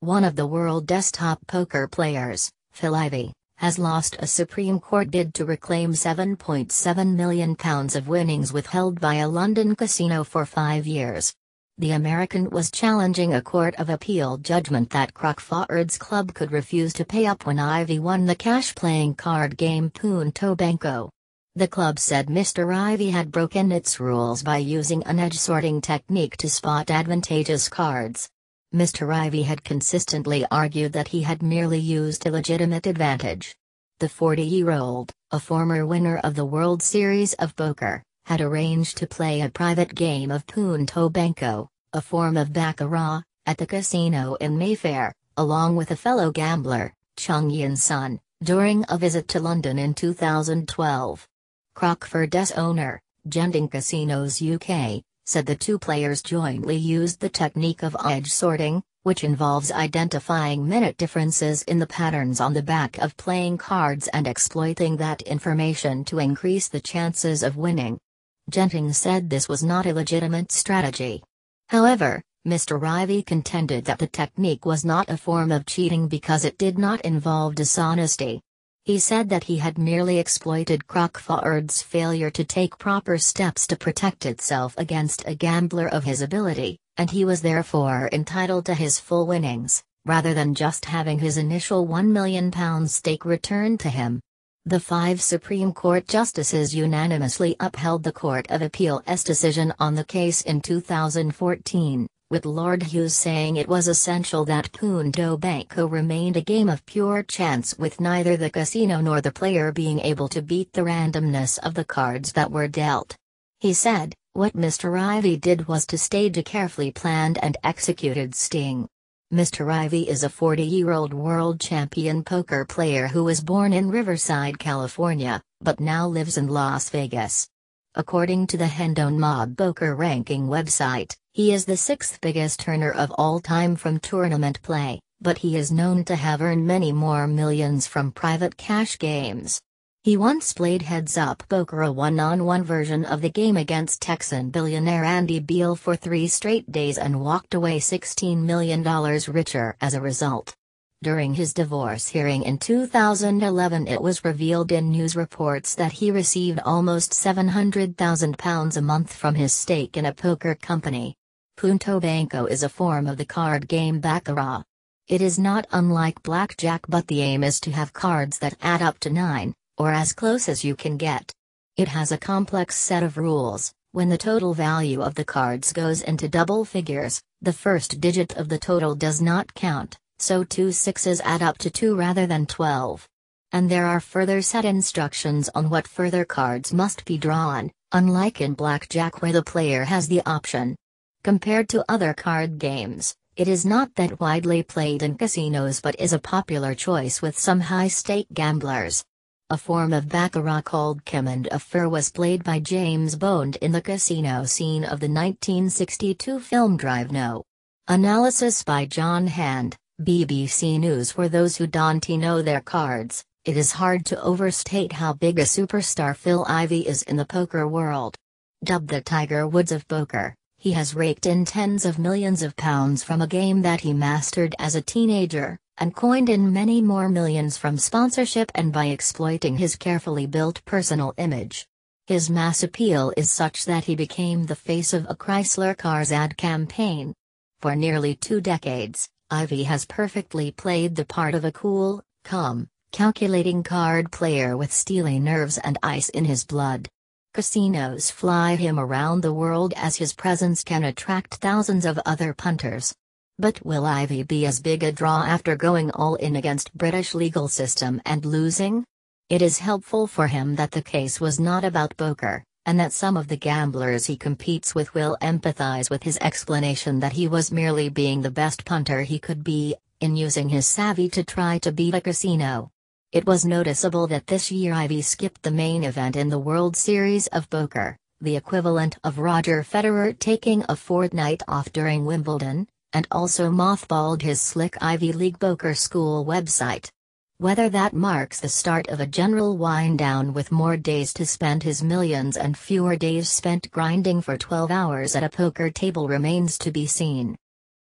One of the world desktop poker players, Phil Ivey, has lost a Supreme Court bid to reclaim £7.7 million of winnings withheld by a London casino for five years. The American was challenging a Court of Appeal judgment that Crockford's club could refuse to pay up when Ivey won the cash playing card game Punto Banco. The club said Mr. Ivey had broken its rules by using an edge sorting technique to spot advantageous cards. Mr. Ivey had consistently argued that he had merely used a legitimate advantage. The 40-year-old, a former winner of the World Series of Poker, had arranged to play a private game of Punto Banco, a form of baccarat, at the casino in Mayfair, along with a fellow gambler, Cheung Yin Sun, during a visit to London in 2012. Crockford's owner, Genting Casinos UK, said the two players jointly used the technique of edge sorting, which involves identifying minute differences in the patterns on the back of playing cards and exploiting that information to increase the chances of winning. Genting said this was not a legitimate strategy. However, Mr. Ivey contended that the technique was not a form of cheating because it did not involve dishonesty. He said that he had merely exploited Crockford's failure to take proper steps to protect itself against a gambler of his ability, and he was therefore entitled to his full winnings, rather than just having his initial £1 million stake returned to him. The five Supreme Court justices unanimously upheld the Court of Appeal's decision on the case in 2014 with Lord Hughes saying it was essential that Punto Banco remained a game of pure chance with neither the casino nor the player being able to beat the randomness of the cards that were dealt. He said, what Mr. Ivey did was to stage a carefully planned and executed sting. Mr. Ivey is a 40-year-old world champion poker player who was born in Riverside, California, but now lives in Las Vegas. According to the Hendon Mob Poker Ranking website, he is the sixth biggest earner of all time from tournament play, but he is known to have earned many more millions from private cash games. He once played Heads Up Poker a one-on-one version of the game against Texan billionaire Andy Beal for three straight days and walked away $16 million richer as a result. During his divorce hearing in 2011 it was revealed in news reports that he received almost £700,000 a month from his stake in a poker company. Punto Banco is a form of the card game Baccarat. It is not unlike blackjack but the aim is to have cards that add up to 9, or as close as you can get. It has a complex set of rules. When the total value of the cards goes into double figures, the first digit of the total does not count, so two sixes add up to 2 rather than 12. And there are further set instructions on what further cards must be drawn, unlike in blackjack where the player has the option Compared to other card games, it is not that widely played in casinos but is a popular choice with some high-stake gamblers. A form of baccarat called de Fer was played by James Bond in the casino scene of the 1962 film Drive No. Analysis by John Hand, BBC News For those who don't know their cards, it is hard to overstate how big a superstar Phil Ivey is in the poker world. Dubbed the Tiger Woods of poker, he has raked in tens of millions of pounds from a game that he mastered as a teenager, and coined in many more millions from sponsorship and by exploiting his carefully built personal image. His mass appeal is such that he became the face of a Chrysler Cars ad campaign. For nearly two decades, Ivey has perfectly played the part of a cool, calm, calculating card player with steely nerves and ice in his blood. Casinos fly him around the world as his presence can attract thousands of other punters. But will Ivey be as big a draw after going all in against British legal system and losing? It is helpful for him that the case was not about poker, and that some of the gamblers he competes with will empathize with his explanation that he was merely being the best punter he could be, in using his savvy to try to beat a casino. It was noticeable that this year Ivey skipped the main event in the World Series of Poker, the equivalent of Roger Federer taking a fortnight off during Wimbledon, and also mothballed his Slick Ivey League Poker School website. Whether that marks the start of a general wind down with more days to spend his millions and fewer days spent grinding for 12 hours at a poker table remains to be seen.